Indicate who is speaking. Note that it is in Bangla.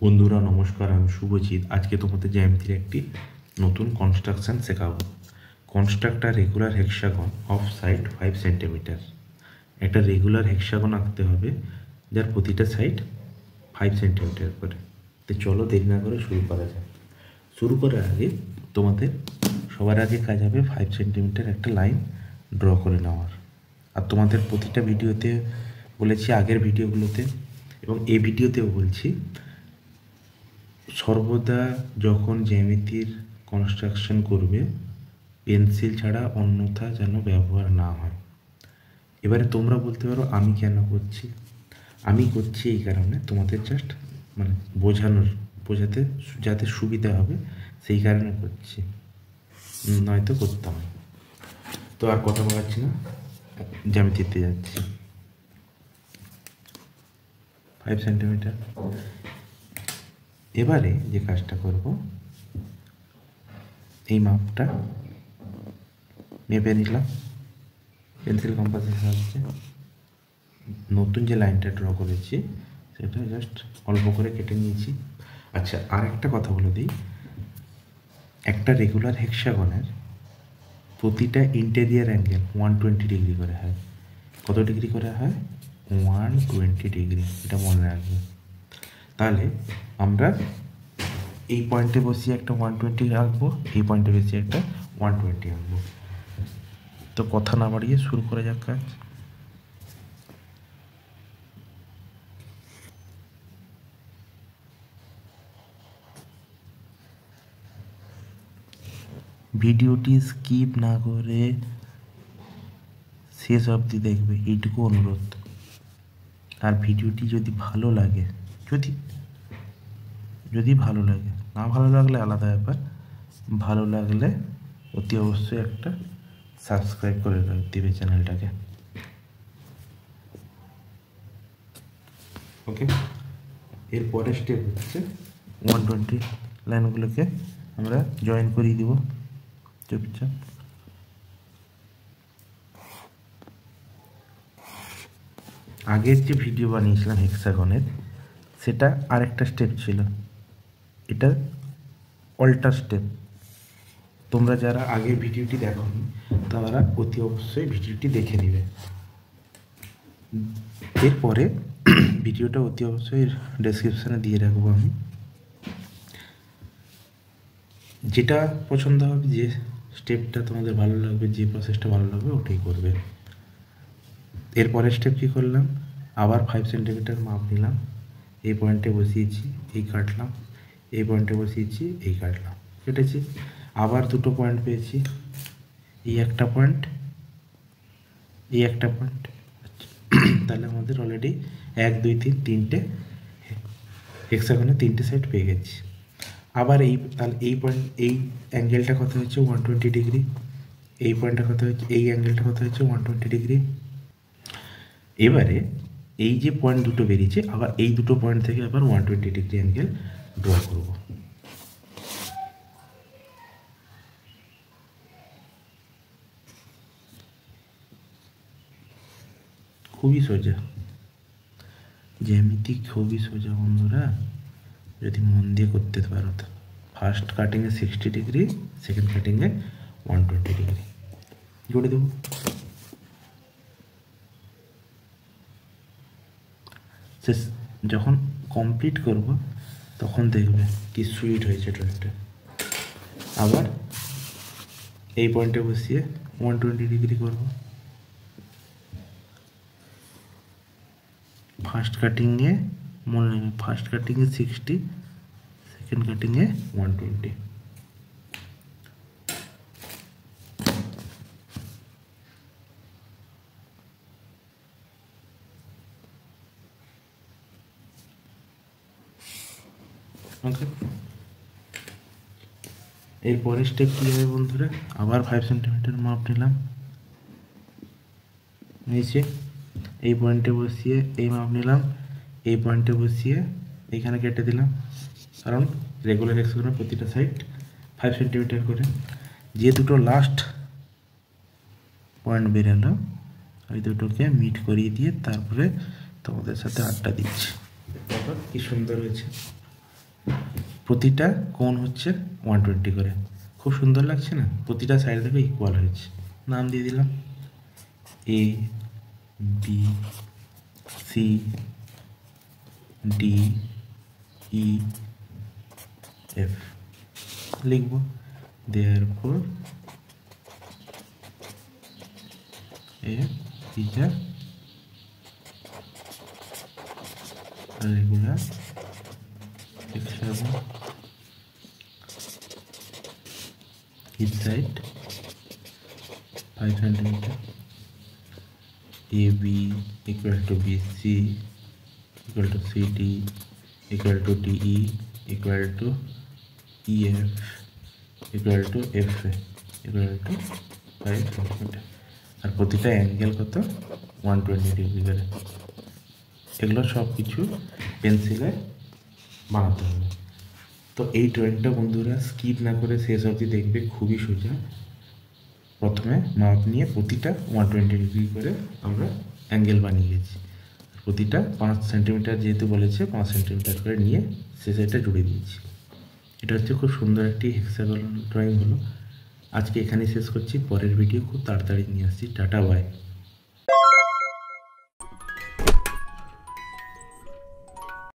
Speaker 1: বন্ধুরা, নমস্কার, আমি শুভজিৎ। আজকে তোমাদের জ্যামিতির একটি নতুন কনস্ট্রাকশন শেখাবো। Construct a regular hexagon of side five centimetre একটা রেগুলার হেক্সাগন আঁকতে হবে, যার প্রতিটা সাইড ফাইভ সেন্টিমিটার করে। তো চলো দেরি না করে শুরু করা যায় শুরু করার আগে তোমাদের সবার আগে কাজ হবে ফাইভ সেন্টিমিটার একটা লাইন ড্র করে নেওয়ার। আর তোমাদের প্রতিটা ভিডিওতে বলেছি, আগের ভিডিওগুলোতে এবং এই ভিডিওতেও বলছি, সর্বদা যখন জ্যামিতির কনস্ট্রাকশন করবে পেন্সিল ছাড়া অন্যথা যেন ব্যবহার না হয়। এবারে তোমরা বলতে পারো, আমি কেন করছি? আমি করছি এই কারণে তোমাদের জাস্ট মানে বোঝানোর, বোঝাতে যাতে সুবিধা হবে, সেই কারণে করছি। নয়তো করতাম। তো আর কথা বলাচ্ছি না। জ্যামিতিতে যাচ্ছি। ফাইভ সেন্টিমিটার এবারে যে কাজটা করব, এই মাপটা মেপে নিলাম। পেন্সিল কম্পাসের সাহায্যে নতুন যে লাইনটা ড্র করেছি, সেটা জাস্ট অল্প করে কেটে নিয়েছি। আচ্ছা আর একটা কথা বলে দিই। একটা রেগুলার হেক্সাগনের প্রতিটা interior angle one twenty degree করে হয়। কত ডিগ্রি করে হয়? ওয়ান টোয়েন্টি ডিগ্রি এটা মনে রাখবে। তাহলে আমরা এই পয়েন্টে বসিয়ে একটা ওয়ান টোয়েন্টি রাখব এই পয়েন্টে বসিয়ে একটা ওয়ান টোয়েন্টি আঁকবো। তো কথা না বাড়িয়ে শুরু করা যাক কাজ। ভিডিওটি স্কিপ না করে শেষ অবধি দেখবে, এইটুকু অনুরোধ। আর ভিডিওটি যদি ভালো লাগে, যদি যদি ভালো লাগে, না ভালো লাগলে আলাদা ব্যাপার, ভালো লাগলে অতি অবশ্যই একটা সাবস্ক্রাইব করে দেবে চ্যানেলটাকে। ওকে? এর পরের স্টেপ হচ্ছে ওয়ান টোয়েন্টি লাইনগুলোকে আমরা জয়েন করিয়ে দিব। চুপচাপ আগের যে ভিডিও বানিয়েছিলাম হেক্সাগনের সেটা আরেকটা স্টেপ ছিল। এটা অল্টার স্টেপ তোমরা যারা আগের ভিডিওটি দেখোনি, তারা অতি অবশ্যই ভিডিওটি দেখে নিবে। এরপরে ভিডিওটা অতি অবশ্যই ডেসক্রিপশানে দিয়ে রাখব আমি। যেটা পছন্দ হবে যে স্টেপটা তোমাদের ভালো লাগবে, যে প্রসেসটা ভালো লাগবে, ওটাই করবে। এরপরের স্টেপ কী করলাম? আবার ফাইভ সেন্টিমিটার মাপ নিলাম। এই পয়েন্টে বসিয়েছি, এই কাটলাম। এই পয়েন্টে বসিয়েছি, এই কাটলাম। কেটেছি। আবার দুটো পয়েন্ট পেয়েছি। এই একটা পয়েন্ট এই একটা পয়েন্ট তাহলে আমাদের অলরেডি এক, দুই, তিন, তিনটে হেক্সাগনে তিনটে সাইড পেয়ে গেছি। আবার এই, তাহলে এই পয়েন্ট এই অ্যাঙ্গেলটা কত হচ্ছে ওয়ান টোয়েন্টি ডিগ্রি এই পয়েন্টটা কত হচ্ছে এই অ্যাঙ্গেলটা কত হচ্ছে ওয়ান টোয়েন্টি ডিগ্রি এবারে এই যে পয়েন্ট দুটো বেরিয়েছে, আবার এই দুটো পয়েন্ট থেকে আবার one twenty degree angle draw করব। খুবই সোজা। জ্যামিতি খুবই সোজা, বন্ধুরা। যদি মন দিয়ে করতে পারো ফার্স্ট কাটিংয়ে সিক্সটি ডিগ্রি সেকেন্ড কাটিংয়ে ওয়ান টোয়েন্টি ডিগ্রি জুড়ে দেবো। শেষ, যখন কমপ্লিট করব, তখন দেখবে কি সুইট হয়েছে ড্রয়িংটা আবার এই পয়েন্টে বসিয়ে ওয়ান টোয়েন্টি ডিগ্রি করব। ফার্স্ট কাটিংয়ে মনে রাখবে ফার্স্ট কাটিংয়ে সিক্সটি সেকেন্ড কাটিংয়ে ওয়ান টোয়েন্টি ওকে স্টেপ কী হবে বন্ধুরা? আবার ফাইভ সেন্টিমিটার মাপ নিলাম। নিচে এই পয়েন্টে বসিয়ে এই মাপ নিলাম। এই পয়েন্টে বসিয়ে এইখানে কেটে দিলাম। কারণ রেগুলার এক্সগুলোর প্রতিটা সাইড ফাইভ সেন্টিমিটার করে। যে দুটো লাস্ট পয়েন্ট বেরোলো ওই দুটোকে মিট করিয়ে দিয়ে তারপরে তোমাদের সাথে আড্ডা দিচ্ছি। কি সুন্দর হয়েছে। প্রতিটা কোণ হচ্ছে ওয়ান টোয়েন্টি করে। খুব সুন্দর লাগছে না? প্রতিটা সাইড থেকে ইকুয়াল হয়েছে। নাম দিয়ে দিলাম। A B C D E F लिखब there four F is a regular hexagon each side 5 centimeter AB equals to BC equal to CD equal to DE equal to EF equal to FA equal to 5 centimeter আর প্রতিটা অ্যাঙ্গেল কত? ওয়ান টোয়েন্টি ডিগ্রি করে এগুলো সব কিছু পেন্সিলে বানাতে হবে। তো এই ড্রয়িংটা বন্ধুরা স্কিপ না করে শেষ অবধি দেখবে, খুবই সোজা। প্রথমে মাপ নিয়ে প্রতিটা ওয়ান টোয়েন্টি ডিগ্রি করে আমরা অ্যাঙ্গেল বানিয়ে গেছি প্রতিটা পাঁচ সেন্টিমিটার যেহেতু বলেছে, পাঁচ সেন্টিমিটার করে নিয়ে শেষে এটা জুড়ে দিয়েছি। এটা হচ্ছে খুব সুন্দর একটি হেক্সাগন ড্রয়িং হলো। আজকে এখানেই শেষ করছি। পরের ভিডিও খুব তাড়াতাড়ি নিয়ে আসছি। Tata bye